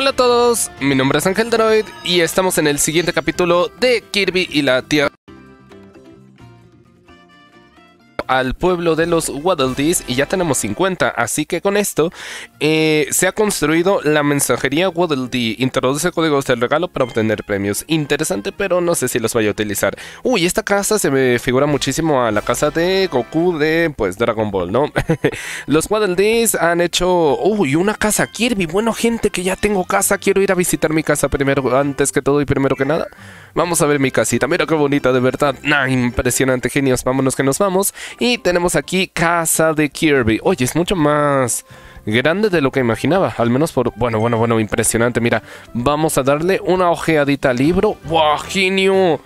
Hola a todos, mi nombre es Ángel Droid y estamos en el siguiente capítulo de Kirby y la Tierra al pueblo de los Waddle Dees y ya tenemos 50, así que con esto eh, se ha construido la mensajería Waddle Dee. Introduce códigos de regalo para obtener premios. Interesante, pero no sé si los vaya a utilizar. Uy, esta casa se me figura muchísimo a la casa de Goku de pues Dragon Ball, ¿no? los Waddle Dees han hecho... Uy, una casa Kirby. Bueno, gente, que ya tengo casa. Quiero ir a visitar mi casa primero, antes que todo y primero que nada. Vamos a ver mi casita. Mira qué bonita, de verdad. Impresionante, genios. Vámonos que nos vamos. Y tenemos aquí casa de Kirby. Oye, es mucho más grande de lo que imaginaba. Al menos por... Bueno, bueno, bueno, impresionante. Mira, vamos a darle una ojeadita al libro. ¡Wow, genio!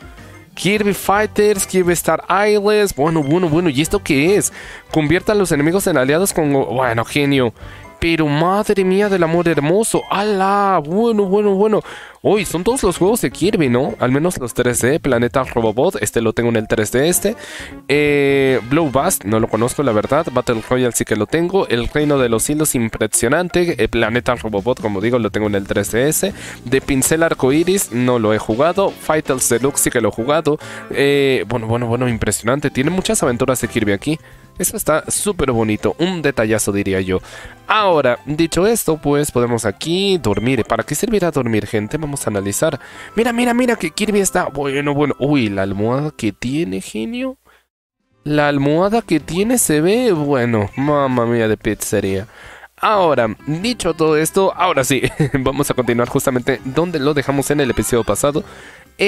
Kirby Fighters, Kirby Star Isles. Bueno, bueno, bueno. ¿Y esto qué es? Convierta a los enemigos en aliados con... Bueno, genio. Pero madre mía del amor hermoso. ¡Hala! Bueno, bueno, bueno. Uy, son todos los juegos de Kirby, ¿no? Al menos los 3D. Planeta Robobot. Este lo tengo en el 3D este. Eh. No lo conozco, la verdad. Battle Royale sí que lo tengo. El Reino de los Hilos. Impresionante. El Planeta Robobot, como digo, lo tengo en el 3DS. De Pincel Arcoiris. No lo he jugado. Fighters Deluxe sí que lo he jugado. Eh, bueno, bueno, bueno. Impresionante. Tiene muchas aventuras de Kirby aquí. Eso está súper bonito, un detallazo diría yo. Ahora, dicho esto, pues podemos aquí dormir. ¿Para qué servirá dormir, gente? Vamos a analizar. Mira, mira, mira que Kirby está... Bueno, bueno. Uy, la almohada que tiene, genio. La almohada que tiene se ve... Bueno, mamma mía de pizzería. Ahora, dicho todo esto, ahora sí, vamos a continuar justamente donde lo dejamos en el episodio pasado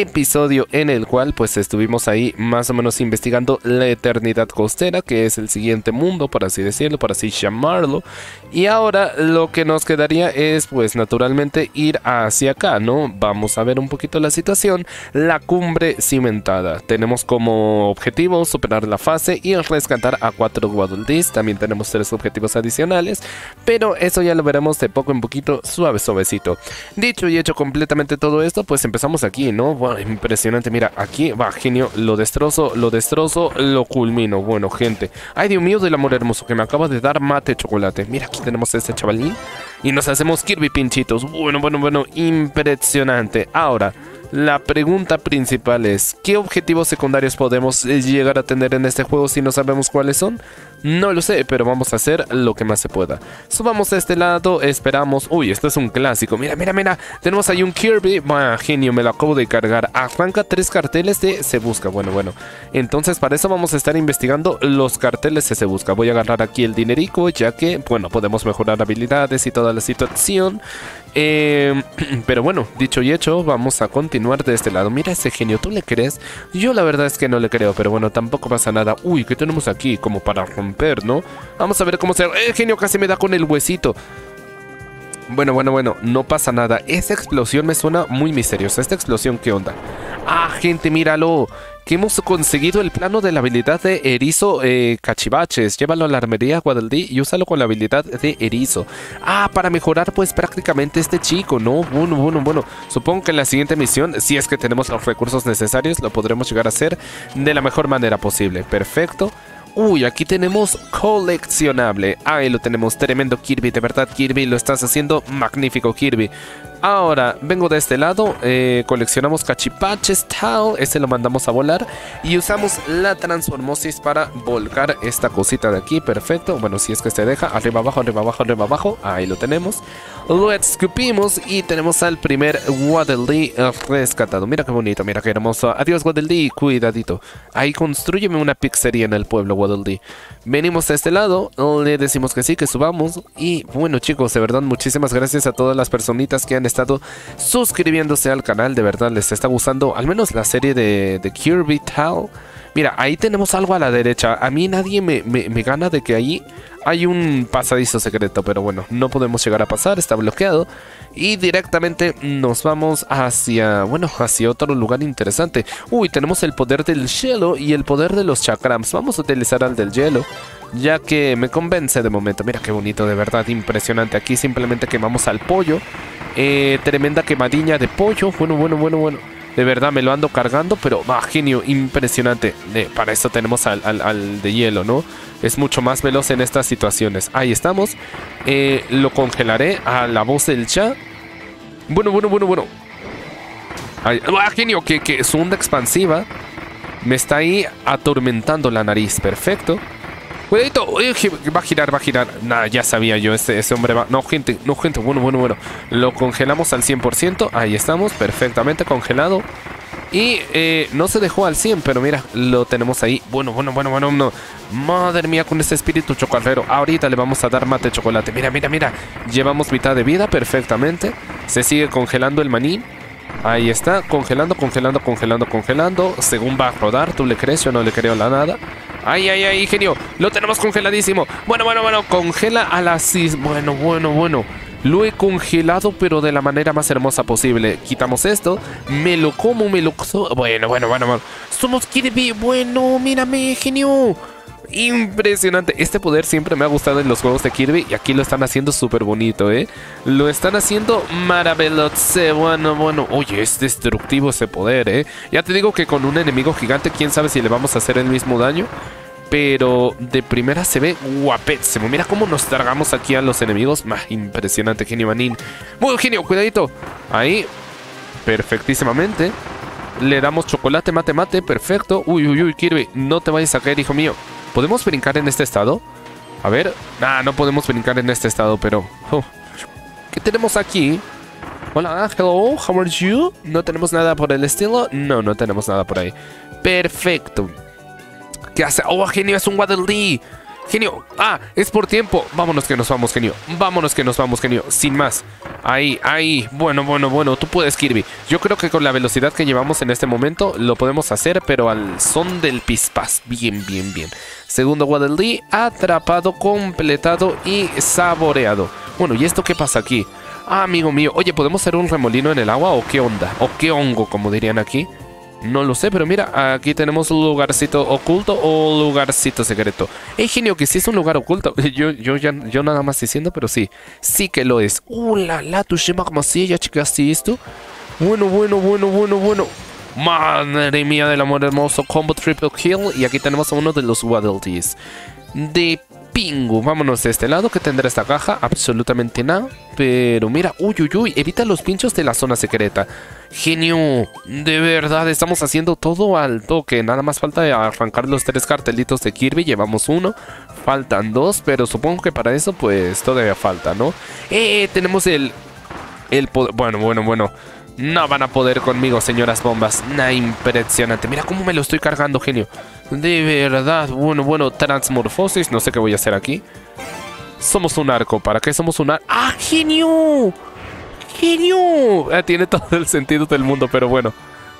episodio en el cual pues estuvimos ahí más o menos investigando la eternidad costera, que es el siguiente mundo, por así decirlo, por así llamarlo. Y ahora lo que nos quedaría es pues naturalmente ir hacia acá, ¿no? Vamos a ver un poquito la situación. La cumbre cimentada. Tenemos como objetivo superar la fase y rescatar a cuatro Dees. También tenemos tres objetivos adicionales, pero eso ya lo veremos de poco en poquito, suave, suavecito. Dicho y hecho completamente todo esto, pues empezamos aquí, ¿no? Impresionante. Mira, aquí va, genio. Lo destrozo, lo destrozo, lo culmino. Bueno, gente. Ay, Dios mío del amor hermoso que me acaba de dar mate chocolate. Mira, aquí tenemos a este chavalín. Y nos hacemos Kirby pinchitos. Bueno, bueno, bueno. Impresionante. Ahora, la pregunta principal es, ¿qué objetivos secundarios podemos eh, llegar a tener en este juego si no sabemos cuáles son? No lo sé, pero vamos a hacer lo que más se pueda. Subamos a este lado, esperamos... Uy, esto es un clásico. Mira, mira, mira. Tenemos ahí un Kirby. Bah, genio, me lo acabo de cargar. Arranca tres carteles de Se Busca. Bueno, bueno. Entonces, para eso vamos a estar investigando los carteles de Se Busca. Voy a agarrar aquí el dinerico, ya que, bueno, podemos mejorar habilidades y toda la situación. Eh, pero bueno, dicho y hecho, vamos a continuar de este lado. Mira ese genio, ¿tú le crees? Yo la verdad es que no le creo, pero bueno, tampoco pasa nada. Uy, ¿qué tenemos aquí? Como para romper, ¿no? Vamos a ver cómo se... El genio casi me da con el huesito. Bueno, bueno, bueno, no pasa nada. Esa explosión me suena muy misteriosa. ¿Esta explosión qué onda? Ah, gente, míralo que hemos conseguido el plano de la habilidad de erizo eh, cachivaches. Llévalo a la armería Guadaldi y úsalo con la habilidad de erizo. Ah, para mejorar pues prácticamente este chico, ¿no? Bueno, bueno, bueno. Supongo que en la siguiente misión, si es que tenemos los recursos necesarios, lo podremos llegar a hacer de la mejor manera posible. Perfecto. Uy, aquí tenemos coleccionable. Ahí lo tenemos, tremendo Kirby, de verdad Kirby, lo estás haciendo magnífico Kirby. Ahora, vengo de este lado, eh, coleccionamos cachipaches, tal, este lo mandamos a volar y usamos la transformosis para volcar esta cosita de aquí, perfecto. Bueno, si es que se deja, arriba abajo, arriba abajo, arriba abajo, ahí lo tenemos. Lo escupimos y tenemos al primer Waddle rescatado. Mira qué bonito, mira qué hermoso. Adiós Waddle cuidadito. Ahí construyeme una pizzería en el pueblo Waddle Venimos a este lado, le decimos que sí, que subamos. Y bueno chicos, de verdad muchísimas gracias a todas las personitas que han estado suscribiéndose al canal. De verdad les está gustando al menos la serie de, de Kirby Tal. Mira, ahí tenemos algo a la derecha. A mí nadie me, me, gana de que ahí hay un pasadizo secreto. Pero bueno, no podemos llegar a pasar, está bloqueado. Y directamente nos vamos hacia, bueno, hacia otro lugar interesante. Uy, tenemos el poder del hielo y el poder de los chakrams. Vamos a utilizar al del hielo, ya que me convence de momento. Mira qué bonito, de verdad, impresionante. Aquí simplemente quemamos al pollo. Eh, tremenda quemadilla de pollo. Bueno, bueno, bueno, bueno. De verdad me lo ando cargando, pero va, genio, impresionante. para esto tenemos al, de hielo, ¿no? Es mucho más veloz en estas situaciones. Ahí estamos. Eh, lo congelaré a la voz del chat. Bueno, bueno, bueno, bueno. Ay, ¡Ah, genio! Que, que su onda expansiva me está ahí atormentando la nariz. Perfecto. Cuidadito. Va a girar, va a girar. Nah, ya sabía yo. Ese, ese hombre va... No, gente. No, gente. Bueno, bueno, bueno. Lo congelamos al 100%. Ahí estamos. Perfectamente congelado. Y eh, no se dejó al 100, pero mira, lo tenemos ahí. Bueno, bueno, bueno, bueno, no. Madre mía, con ese espíritu chocolatero. Ahorita le vamos a dar mate chocolate. Mira, mira, mira. Llevamos mitad de vida perfectamente. Se sigue congelando el maní. Ahí está, congelando, congelando, congelando, congelando. Según va a rodar, ¿tú le crees? Yo no le creo la nada. Ay, ay, ay, genio. Lo tenemos congeladísimo. Bueno, bueno, bueno. Congela a las 6. Bueno, bueno, bueno. Lo he congelado, pero de la manera más hermosa posible. Quitamos esto. Me lo como, me lo... Bueno, bueno, bueno, bueno. Somos Kirby. Bueno, mírame, genio. Impresionante. Este poder siempre me ha gustado en los juegos de Kirby y aquí lo están haciendo súper bonito, ¿eh? Lo están haciendo maravilloso. Bueno, bueno. Oye, es destructivo ese poder, ¿eh? Ya te digo que con un enemigo gigante, quién sabe si le vamos a hacer el mismo daño. Pero de primera se ve guapísimo. Mira cómo nos tragamos aquí a los enemigos. Más impresionante, genio manín. Muy genio, cuidadito. Ahí. Perfectísimamente. Le damos chocolate, mate, mate. Perfecto. Uy, uy, uy, Kirby. No te vayas a caer, hijo mío. ¿Podemos brincar en este estado? A ver. Ah, no podemos brincar en este estado, pero... Oh. ¿Qué tenemos aquí? Hola, hello, how are you? ¿No tenemos nada por el estilo? No, no tenemos nada por ahí. Perfecto. ¿Qué hace? ¡Oh, genio! ¡Es un Waddle! Genio, ah, es por tiempo. Vámonos que nos vamos, genio. Vámonos que nos vamos, genio. Sin más. Ahí, ahí. Bueno, bueno, bueno. Tú puedes, Kirby. Yo creo que con la velocidad que llevamos en este momento lo podemos hacer, pero al son del pispas. Bien, bien, bien. Segundo Waddle atrapado, completado y saboreado. Bueno, ¿y esto qué pasa aquí? Ah, amigo mío. Oye, ¿podemos hacer un remolino en el agua o qué onda? ¿O qué hongo, como dirían aquí? No lo sé, pero mira, aquí tenemos un lugarcito oculto o lugarcito secreto. Es genio que sí es un lugar oculto. Yo, yo, yo nada más diciendo, pero sí. Sí que lo es. ¡Uh, la, la! ¿Tu? ¿Ya checaste esto? Bueno, bueno, bueno, bueno, bueno. Madre mía del amor hermoso. Combo triple kill. Y aquí tenemos a uno de los Waddle De Pingu. Vámonos de este lado que tendrá esta caja. Absolutamente nada. Pero mira, uy, uy, uy. Evita los pinchos de la zona secreta. Genio. De verdad, estamos haciendo todo al toque. Nada más falta arrancar los tres cartelitos de Kirby. Llevamos uno. Faltan dos. Pero supongo que para eso pues todavía falta, ¿no? Eh, tenemos el... El poder... Bueno, bueno, bueno. No van a poder conmigo, señoras bombas. Impresionante. Mira cómo me lo estoy cargando, genio. De verdad. Bueno, bueno, transmorfosis. No sé qué voy a hacer aquí. Somos un arco. ¿Para qué somos un arco? ¡Ah, genio! ¡Genio! Ah, tiene todo el sentido del mundo, pero bueno.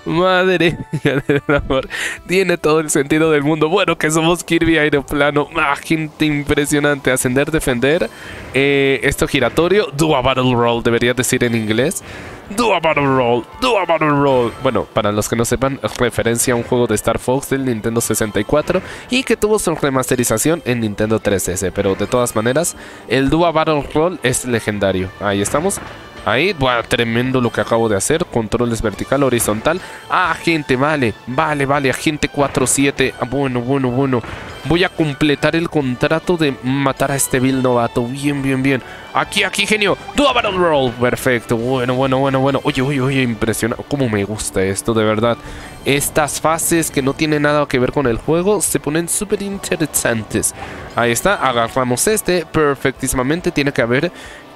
Madre del amor. Tiene todo el sentido del mundo. Bueno, que somos Kirby Aeroplano. Ah, gente impresionante. Ascender, defender. Eh, esto giratorio. Do battle roll, debería decir en inglés. Do Battle Roll, Do Battle Roll. Bueno, para los que no sepan, referencia a un juego de Star Fox del Nintendo 64 y que tuvo su remasterización en Nintendo 3DS. Pero de todas maneras, el Do Battle Roll es legendario. Ahí estamos. Ahí, bueno, tremendo lo que acabo de hacer. Controles vertical, horizontal. Ah, gente, vale, vale, vale. Agente 47. Ah, bueno, bueno, bueno. Voy a completar el contrato de matar a este Bill novato. Bien, bien, bien. Aquí, aquí, genio. Do a battle roll. Perfecto. Bueno, bueno, bueno, bueno. Oye, oye, oye, impresionante. Cómo me gusta esto, de verdad. Estas fases que no tienen nada que ver con el juego se ponen súper interesantes. Ahí está. Agarramos este. Perfectísimamente. Tiene que haber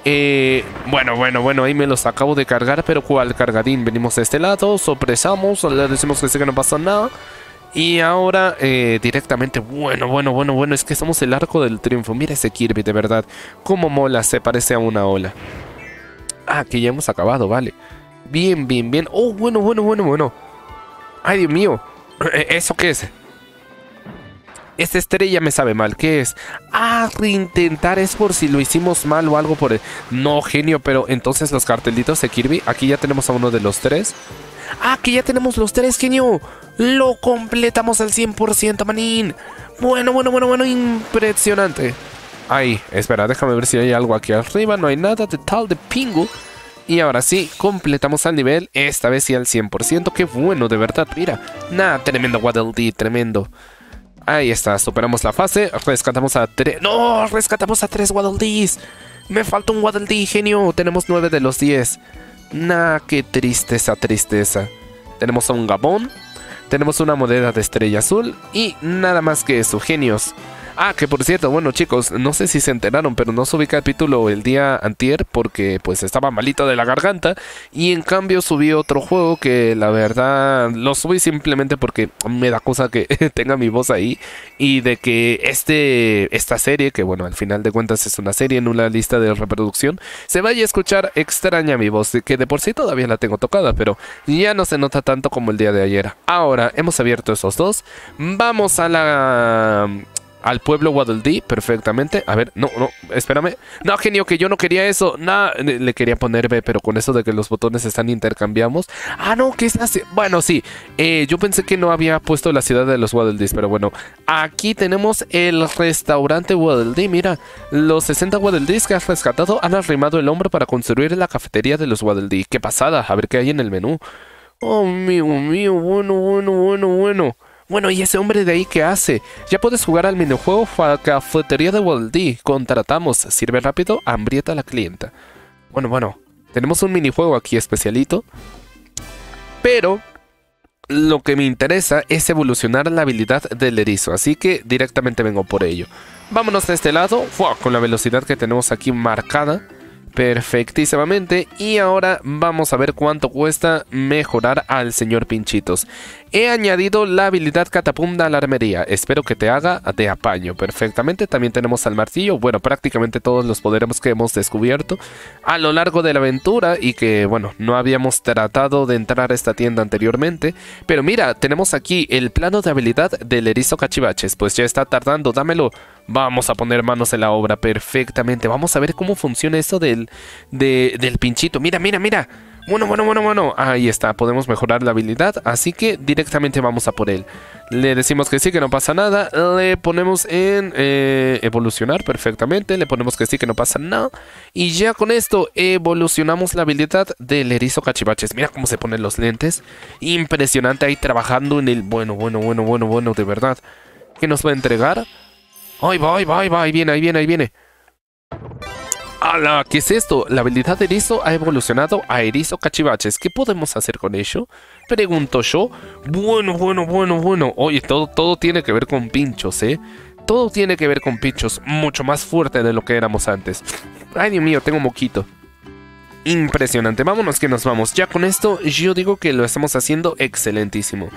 eh, bueno, bueno, bueno, ahí me los acabo de cargar, pero ¿cuál cargadín? Venimos de este lado, sorpresamos, le decimos que sí que no pasa nada. Y ahora eh, directamente, bueno, bueno, bueno, bueno, es que somos el arco del triunfo. Mira ese Kirby, de verdad. Cómo mola, se parece a una ola. Ah, que ya hemos acabado, vale. Bien, bien, bien. Oh, bueno, bueno, bueno, bueno. Ay, Dios mío. ¿Eso qué es? Esta estrella me sabe mal. ¿Qué es? Ah, reintentar es por si lo hicimos mal o algo por el... No, genio, pero entonces los cartelitos de Kirby. Aquí ya tenemos a uno de los tres. Ah, aquí ya tenemos los tres, genio. Lo completamos al 100%, manín. Bueno, bueno, bueno, bueno, impresionante. Ahí, espera, déjame ver si hay algo aquí arriba. No hay nada de tal de Pingu. Y ahora sí, completamos al nivel, esta vez sí al 100%. Qué bueno, de verdad, mira. Nada, tremendo Waddle Dee, tremendo. Ahí está, superamos la fase, rescatamos a tres... ¡No! Rescatamos a tres Waddle Dees. Me falta un Waddle Dee, genio. Tenemos nueve de los diez. Nah, qué tristeza, tristeza. Tenemos a un Gabón, tenemos una moneda de estrella azul y nada más que eso, genios. Ah, que por cierto, bueno chicos, no sé si se enteraron, pero no subí capítulo el día antier porque pues estaba malito de la garganta y en cambio subí otro juego que la verdad lo subí simplemente porque me da cosa que tenga mi voz ahí y de que este esta serie, que bueno, al final de cuentas es una serie en una lista de reproducción, se vaya a escuchar extraña mi voz, que de por sí todavía la tengo tocada, pero ya no se nota tanto como el día de ayer. Ahora, hemos abierto esos dos. Vamos a la al pueblo Waddle perfectamente. A ver, no, no, espérame. No, genio, que yo no quería eso. No, le quería poner B, pero con eso de que los botones están intercambiamos. Ah, no, ¿qué es así? Bueno, sí. Eh, yo pensé que no había puesto la ciudad de los Waddle pero bueno. Aquí tenemos el restaurante Waddle Mira, los 60 Waddle que has rescatado han arrimado el hombro para construir la cafetería de los Waddle Qué pasada. A ver qué hay en el menú. Oh, mío, mío, bueno, bueno, bueno, bueno. Bueno, ¿y ese hombre de ahí qué hace? Ya puedes jugar al minijuego Cafetería de Waldi. Contratamos. Sirve rápido, hambrieta la clienta. Bueno, bueno. Tenemos un minijuego aquí especialito. Pero lo que me interesa es evolucionar la habilidad del erizo. Así que directamente vengo por ello. Vámonos de este lado. Con la velocidad que tenemos aquí marcada perfectísimamente y ahora vamos a ver cuánto cuesta mejorar al señor Pinchitos. He añadido la habilidad catapumda a la armería, espero que te haga de apaño perfectamente. También tenemos al martillo, bueno prácticamente todos los poderes que hemos descubierto a lo largo de la aventura y que bueno no habíamos tratado de entrar a esta tienda anteriormente. Pero mira, tenemos aquí el plano de habilidad del erizo cachivaches, pues ya está tardando, dámelo. Vamos a poner manos en la obra perfectamente. Vamos a ver cómo funciona esto del, del pinchito. Mira, mira, mira. Bueno, bueno, bueno, bueno. Ahí está, podemos mejorar la habilidad. Así que directamente vamos a por él. Le decimos que sí, que no pasa nada. Le ponemos en eh, evolucionar perfectamente. Le ponemos que sí, que no pasa nada. Y ya con esto evolucionamos la habilidad del erizo cachivaches. Mira cómo se ponen los lentes. Impresionante ahí trabajando en el... Bueno, bueno, bueno, bueno, bueno, de verdad. ¿Qué nos va a entregar? ¡Ay, va, ahí va, ahí va! Ahí viene, ahí viene, ahí viene. ¡Hala! ¿Qué es esto? La habilidad de erizo ha evolucionado a erizo cachivaches. ¿Qué podemos hacer con ello? Pregunto yo. Bueno, bueno, bueno, bueno. Oye, todo, todo tiene que ver con pinchos, ¿eh? Todo tiene que ver con pinchos. Mucho más fuerte de lo que éramos antes. Ay, Dios mío, tengo moquito. Impresionante. Vámonos que nos vamos. Ya con esto yo digo que lo estamos haciendo excelentísimo.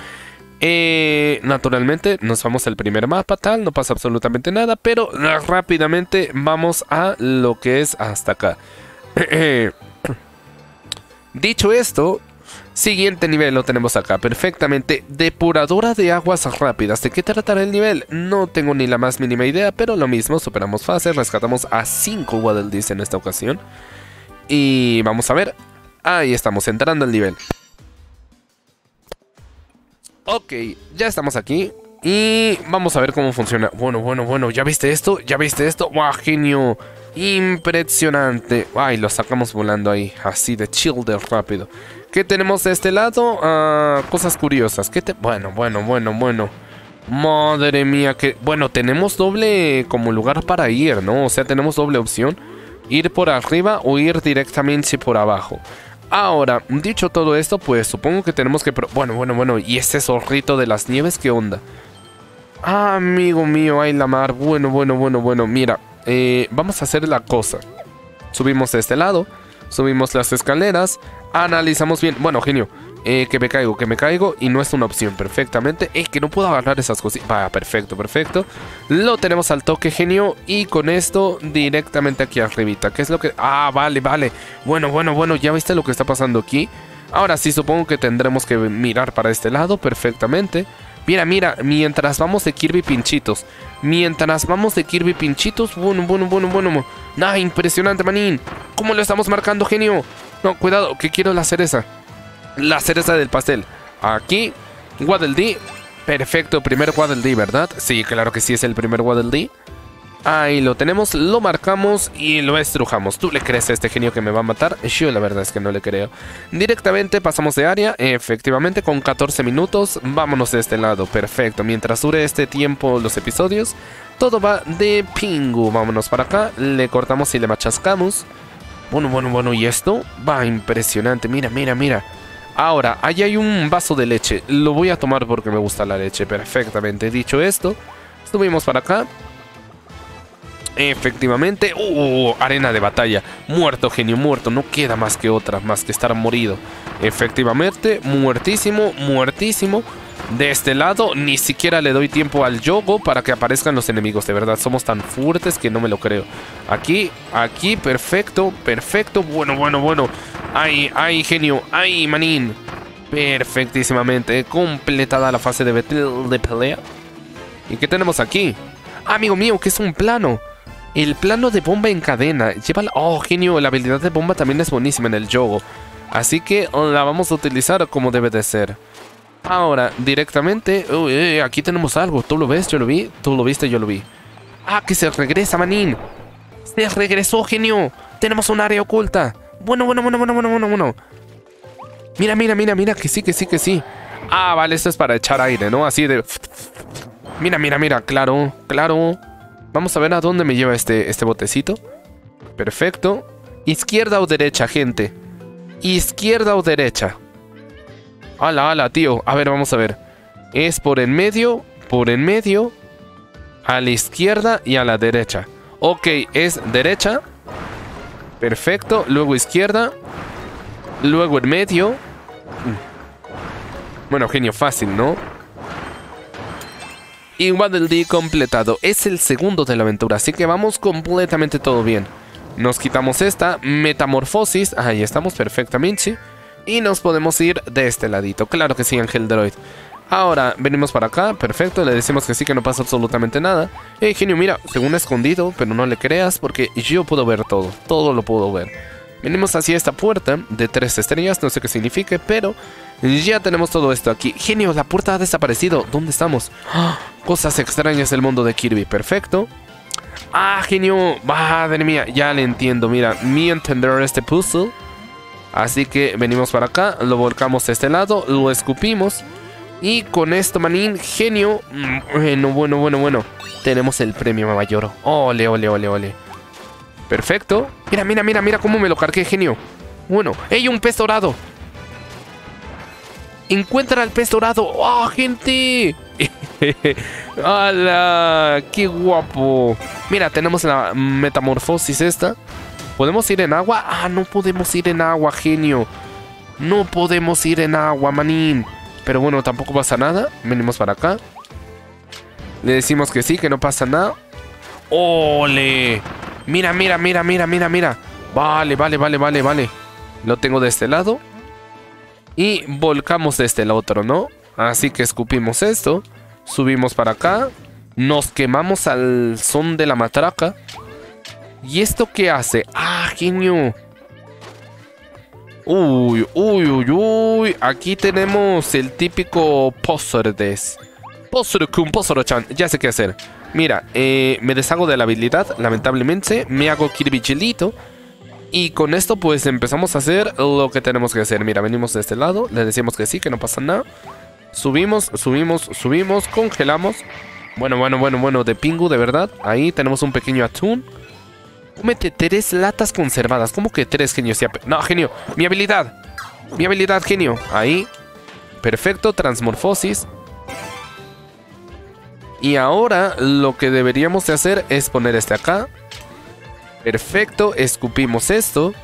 Eh, naturalmente nos vamos al primer mapa, tal, no pasa absolutamente nada, pero rápidamente vamos a lo que es hasta acá. Dicho esto, siguiente nivel lo tenemos acá, perfectamente. Depuradora de aguas rápidas. ¿De qué tratará el nivel? No tengo ni la más mínima idea, pero lo mismo, superamos fase, rescatamos a 5 Waddle en esta ocasión. Y vamos a ver, ahí estamos entrando al nivel. Ok, ya estamos aquí. Y vamos a ver cómo funciona. Bueno, bueno, bueno, ¿ya viste esto? ¿Ya viste esto? ¡Wow, genio! Impresionante. Ay, lo sacamos volando ahí. Así de chill de rápido. ¿Qué tenemos de este lado? Ah, cosas curiosas. ¿Qué te... Bueno, bueno, bueno, bueno. Madre mía, que... Bueno, tenemos doble como lugar para ir, ¿no? O sea, tenemos doble opción. Ir por arriba o ir directamente por abajo. Ahora, dicho todo esto, pues supongo que tenemos que... Bueno, bueno, bueno, ¿y ese zorrito de las nieves qué onda? Ah, amigo mío, ay la mar, bueno, bueno, bueno, bueno, mira, eh, vamos a hacer la cosa. Subimos de este lado, subimos las escaleras, analizamos bien, bueno, genio, eh, que me caigo, que me caigo y no es una opción perfectamente. Es que no puedo agarrar esas cositas. Va, perfecto, perfecto. Lo tenemos al toque genio y con esto directamente aquí arribita. ¿Qué es lo que...? Ah, vale, vale. Bueno, bueno, bueno, ya viste lo que está pasando aquí. Ahora sí, supongo que tendremos que mirar para este lado perfectamente. Mira, mira, mientras vamos de Kirby Pinchitos. Mientras vamos de Kirby Pinchitos. Bueno, bueno, bueno, bueno. Nah, impresionante, manín. ¿Cómo lo estamos marcando, genio? No, cuidado, que quiero la cereza la cereza del pastel. Aquí, Waddle Dee. Perfecto, primer Waddle Dee, ¿verdad? Sí, claro que sí es el primer Waddle Dee. Ahí lo tenemos, lo marcamos y lo estrujamos. ¿Tú le crees a este genio que me va a matar? Yo la verdad es que no le creo. Directamente pasamos de área, efectivamente con 14 minutos. Vámonos de este lado, perfecto. Mientras dure este tiempo los episodios, todo va de pingu. Vámonos para acá, le cortamos y le machascamos. Bueno, bueno, bueno, ¿y esto? Va, impresionante, mira, mira, mira. Ahora, ahí hay un vaso de leche. Lo voy a tomar porque me gusta la leche, perfectamente. Dicho esto, subimos para acá. Efectivamente. ¡Uh! Arena de batalla. Muerto, genio, muerto. No queda más que otra, más que estar morido. Efectivamente, muertísimo, muertísimo. De este lado, ni siquiera le doy tiempo al yogo para que aparezcan los enemigos. De verdad, somos tan fuertes que no me lo creo. Aquí, aquí, perfecto, perfecto. Bueno, bueno, bueno. Ay, ay, genio. Ay, manín. Perfectísimamente. Completada la fase de, de pelea. ¿Y qué tenemos aquí? amigo mío, que es un plano. El plano de bomba en cadena. Lleva Oh, genio, la habilidad de bomba también es buenísima en el yogo. Así que la vamos a utilizar como debe de ser. Ahora, directamente... Uy, eh, aquí tenemos algo. ¿Tú lo ves? Yo lo vi. Tú lo viste, yo lo vi. Ah, que se regresa, manín. Se regresó, genio. Tenemos un área oculta. Bueno, bueno, bueno, bueno, bueno, bueno, bueno. Mira, mira, mira, mira. Que sí, que sí, que sí. Ah, vale, esto es para echar aire, ¿no? Así de... Mira, mira, mira. Claro, claro. Vamos a ver a dónde me lleva este, este botecito. Perfecto. Izquierda o derecha, gente. Izquierda o derecha. Ala, ala, tío. A ver, vamos a ver. Es por en medio, por en medio, a la izquierda y a la derecha. Ok, es derecha. Perfecto. Luego izquierda. Luego en medio. Bueno, genio fácil, ¿no? Y Waddle Dee completado. Es el segundo de la aventura, así que vamos completamente todo bien. Nos quitamos esta, metamorfosis, ahí estamos perfectamente. Y nos podemos ir de este ladito, claro que sí, Ángel Droid. Ahora, venimos para acá, perfecto, le decimos que sí, que no pasa absolutamente nada. Hey, genio, mira, según escondido, pero no le creas porque yo puedo ver todo, todo lo puedo ver. Venimos hacia esta puerta de tres estrellas, no sé qué signifique, pero ya tenemos todo esto aquí. Genio, la puerta ha desaparecido. ¿Dónde estamos? ¡Ah! Cosas extrañas del mundo de Kirby. Perfecto. Ah, genio. Madre mía, ya le entiendo. Mira, mi entender este puzzle. Así que venimos para acá, lo volcamos a este lado, lo escupimos. Y con esto, manín, genio. Mm, bueno, bueno, bueno, bueno. Tenemos el premio mayor. Ole, ole, ole, ole. Perfecto. Mira, mira, mira, mira cómo me lo cargué, genio. Bueno, ¡ey, un pez dorado! Encuentra al pez dorado. ¡Oh, gente! ¡Hala! ¡Qué guapo! Mira, tenemos la metamorfosis esta. ¿Podemos ir en agua? Ah, no podemos ir en agua, genio. No podemos ir en agua, manín. Pero bueno, tampoco pasa nada. Venimos para acá. Le decimos que sí, que no pasa nada. ¡Ole! Mira, mira, mira, mira, mira, mira. Vale, vale, vale, vale, vale. Lo tengo de este lado. Y volcamos desde el otro, ¿no? Así que escupimos esto. Subimos para acá. Nos quemamos al son de la matraca. ¿Y esto qué hace? ¡Ah, genio! Uy, uy, uy, uy. Aquí tenemos el típico Possordes. Possorokun, Possoro-chan. Ya sé qué hacer. Mira, eh, me deshago de la habilidad, lamentablemente. Me hago Kirby Chelito. Y con esto pues empezamos a hacer lo que tenemos que hacer. Mira, venimos de este lado, le decimos que sí, que no pasa nada. Subimos, subimos, subimos, congelamos. Bueno, bueno, bueno, bueno, de Pingu, de verdad. Ahí tenemos un pequeño atún. Cómete tres latas conservadas. ¿Cómo que tres, genio? No, genio, mi habilidad. Mi habilidad, genio. Ahí. Perfecto, transmorfosis. Y ahora lo que deberíamos de hacer es poner este acá. Perfecto, escupimos esto.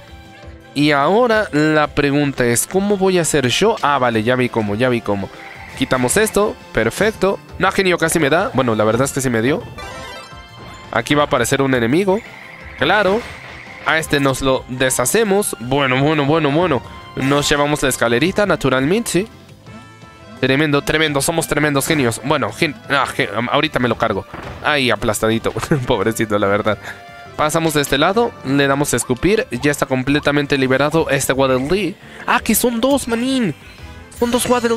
Y ahora la pregunta es, ¿cómo voy a hacer yo? Ah, vale, ya vi cómo, ya vi cómo. Quitamos esto, perfecto. No, genio, casi me da. Bueno, la verdad es que sí me dio. Aquí va a aparecer un enemigo. Claro. A este nos lo deshacemos. Bueno, bueno, bueno, bueno. Nos llevamos la escalerita, naturalmente. Tremendo, tremendo. Somos tremendos genios. Bueno, ah, ahorita me lo cargo. Ahí, aplastadito. Pobrecito, la verdad. Pasamos de este lado, le damos a escupir, ya está completamente liberado este Waddle ¡Ah, que son dos, manín! ¡Son dos Waddle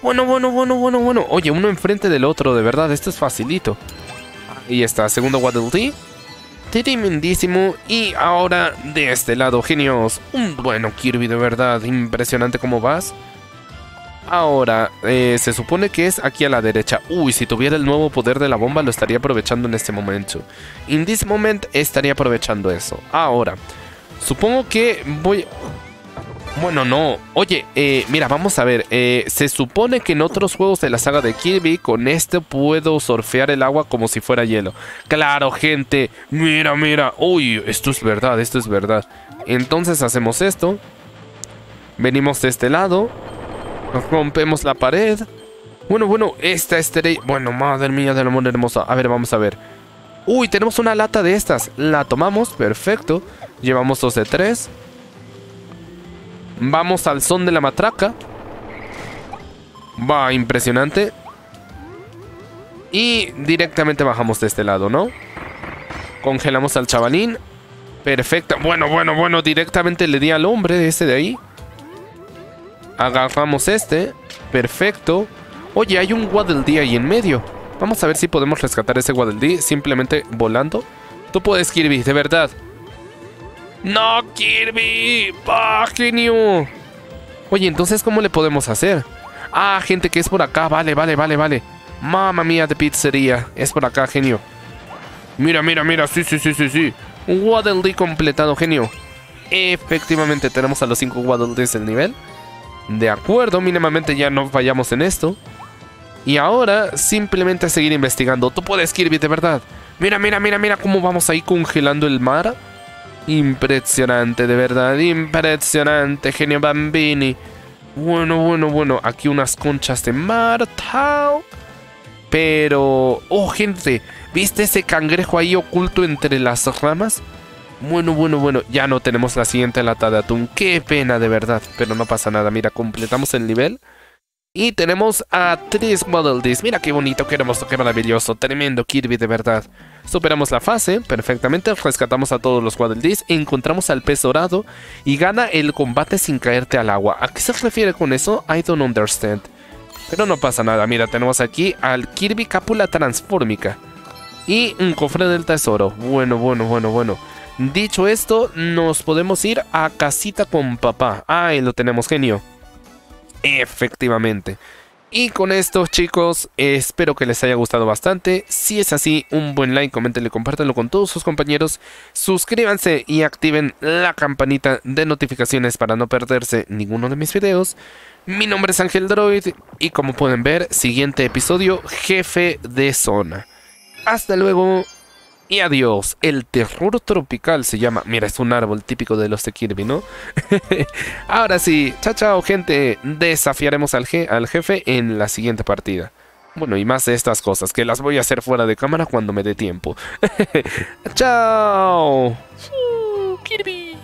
Bueno, bueno, bueno, bueno, bueno. Oye, uno enfrente del otro, de verdad, esto es facilito. Ahí está, segundo Waddle. Tremendísimo. Y ahora de este lado, genios. Un bueno Kirby, de verdad. Impresionante cómo vas. Ahora, eh, se supone que es aquí a la derecha. Uy, si tuviera el nuevo poder de la bomba lo estaría aprovechando en este momento. In this moment estaría aprovechando eso. Ahora, Supongo que voy... Bueno, no. Oye, eh, mira, vamos a ver. Eh, se supone que en otros juegos de la saga de Kirby, con este puedo surfear el agua como si fuera hielo. Claro, gente. Mira, mira. Uy, esto es verdad, esto es verdad. Entonces hacemos esto. Venimos de este lado. Rompemos la pared. Bueno, bueno, esta estrella... Bueno, madre mía del amor hermoso. A ver, vamos a ver. Uy, tenemos una lata de estas. La tomamos, perfecto. Llevamos dos de tres. Vamos al son de la matraca. Va, impresionante. Y directamente bajamos de este lado, ¿no? Congelamos al chavalín. Perfecto. Bueno, bueno, bueno. Directamente le di al hombre ese de ahí. Agarramos este. Perfecto. Oye, hay un Waddle ahí en medio. Vamos a ver si podemos rescatar ese Waddle simplemente volando. Tú puedes, Kirby, de verdad. ¡No, Kirby! ¡Ah, genio! Oye, entonces, ¿cómo le podemos hacer? Ah, gente, que es por acá. Vale, vale, vale, vale. Mamma mía de pizzería. Es por acá, genio. Mira, mira, mira. Sí, sí, sí, sí, sí. Un Waddle completado, genio. Efectivamente, tenemos a los 5 Waddle del nivel. De acuerdo, mínimamente ya no fallamos en esto. Y ahora, simplemente seguir investigando. Tú puedes, Kirby, de verdad. Mira, mira, mira, mira cómo vamos ahí congelando el mar. Impresionante, de verdad, impresionante, genio Bambini. Bueno, bueno, bueno, aquí unas conchas de Martao. Pero... Oh, gente, ¿viste ese cangrejo ahí oculto entre las ramas? Bueno, bueno, bueno, ya no tenemos la siguiente lata de atún. Qué pena, de verdad, pero no pasa nada. Mira, completamos el nivel. Y tenemos a tres Model Ds. Mira qué bonito, qué hermoso, qué maravilloso. Tremendo Kirby, de verdad. Superamos la fase perfectamente, rescatamos a todos los Waddle Dees, encontramos al pez dorado y gana el combate sin caerte al agua. ¿A qué se refiere con eso? I don't understand. Pero no pasa nada, mira, tenemos aquí al Kirby Cápula Transfórmica. Y un cofre del tesoro. Bueno, bueno, bueno, bueno. Dicho esto, nos podemos ir a casita con papá. Ahí lo tenemos, genio. Efectivamente. Y con esto chicos, espero que les haya gustado bastante. Si es así, un buen like, coméntenlo y compártanlo con todos sus compañeros. Suscríbanse y activen la campanita de notificaciones para no perderse ninguno de mis videos. Mi nombre es Ángel Droid y como pueden ver, siguiente episodio, jefe de zona. Hasta luego. Y adiós. El terror tropical se llama. Mira, es un árbol típico de los de Kirby, ¿no? Ahora sí, chao, chao, gente. Desafiaremos al, jefe en la siguiente partida. Bueno, y más de estas cosas, que las voy a hacer fuera de cámara cuando me dé tiempo. ¡Chao! Kirby.